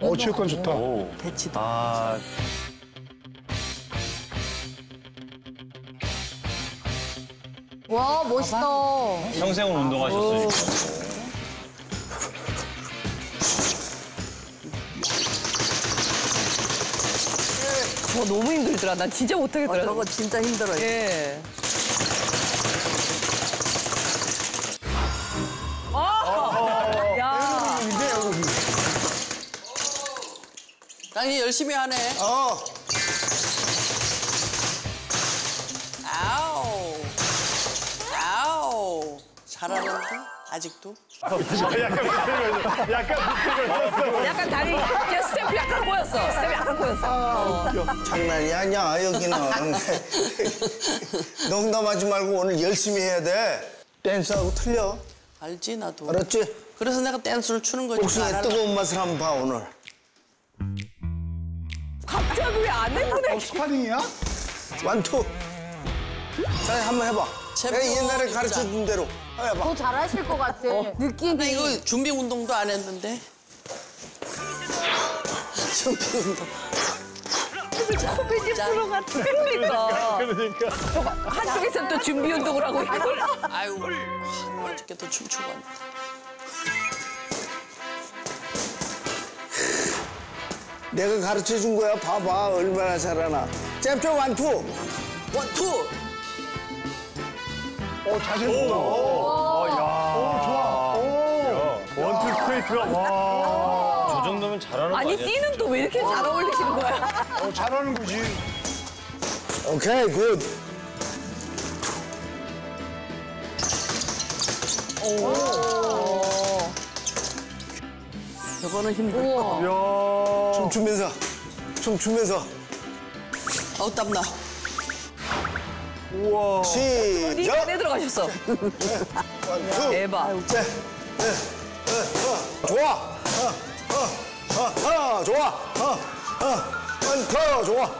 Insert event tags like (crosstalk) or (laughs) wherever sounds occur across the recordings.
어, 체육관 좋다. 배치도. 아, 와 멋있다. 평생을 운동하셨으니까. 저 너무 힘들더라. 난 진짜 못하겠더라. 저거 진짜 힘들어요. 예. 당신 열심히 하네. 어, 아우. 아우. 잘하는데? 아직도? 약간 다리, 제 스텝 약간 꼬였어. 스텝 약간 꼬였어. 장난이 아니야 여기는 농담하지 말고 오늘 열심히 해야 돼 댄스하고 틀려 알지, 나도. 알았지? 그래서 내가 댄스를 추는 거지. 안 뜨거운 맛을 한번 봐 오늘 안 해보내? 어, 스파링이야? 완투 자 한번 해봐 제발, 내가 옛날에 진짜. 가르쳐 준 대로 해봐 더 잘하실 것 같아. 나 느낌이. 이거 준비 운동도 안 했는데. (laughs) 준비 운동. 코미디 프로 같아. 그러니까. 그러니까. 한쪽에서 또 준비 운동을 하고 있고. 아유, 어저께 또 춤추고 왔네. 내가 가르쳐 준 거야 봐봐 얼마나 잘하나 잽잽 one two one two! 어, 자세 좋다. 어, 좋아. 오. one two 스트레이트가, 와. 저 정도면 잘하는 거 아니, 아니야? 띠는 또 왜 이렇게 잘 어울리시는 거야? 어, 잘하는 거지. 오케이 good 저거는 힘들어. 우와. 춤추면서 춤추면서 어우, 땀나. 우와. 띠 시작 안에 들어가셨어. 대박. 자, 예, 예, 어, 좋아. 어, 어, 어, 어, 좋아. 어, 어, 한터 좋아. 어,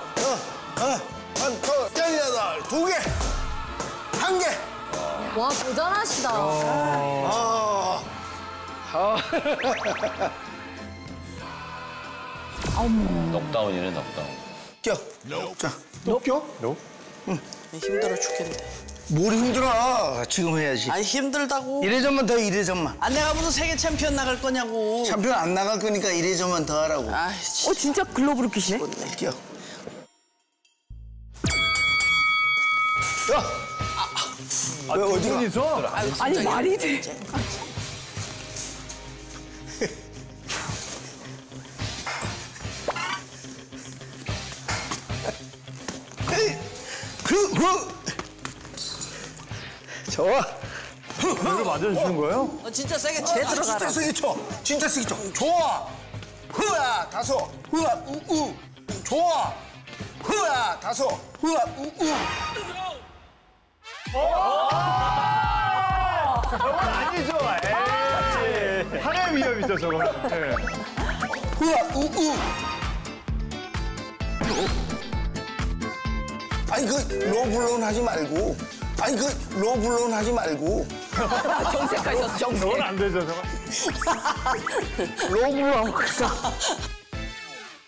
어, 한터 열여덟 두 개, 한 개. 와 대단하시다. 아, (laughs) 넉다운이네, 넉다운. 껴. 자, 또 껴? 힘들어 죽겠는데. 뭘 힘들어? 지금 해야지. 아니, 힘들다고. 이래저만 더 이래저만. 아, 내가 무슨 세계 챔피언 나갈 거냐고. 챔피언 안 나갈 거니까 이래저만 더 하라고. 아이, 어, 진짜 글로브를 끼시네? 껴. 야. 왜 어디가? 어디서? 아유, 아니, 진짜 말이 힘 그, 그. 좋아. 이거 맞아주시는 거예요? 어, 진짜 세게 제대로 진짜 가라. 세게 쳐. 진짜 세게 쳐. 좋아. 흐아 다섯. 흐아 우우. 좋아. 흐아 다섯. 흐아 우우. 아니죠, 에이. 한해 위험이죠, 저거. 네. 흐아 우우. 아니 그 로블론 하지 말고. 아니 그 로블론 하지 말고. 정색하셨어, 정색. 저건 안 되죠, 저거. (laughs) 로블론.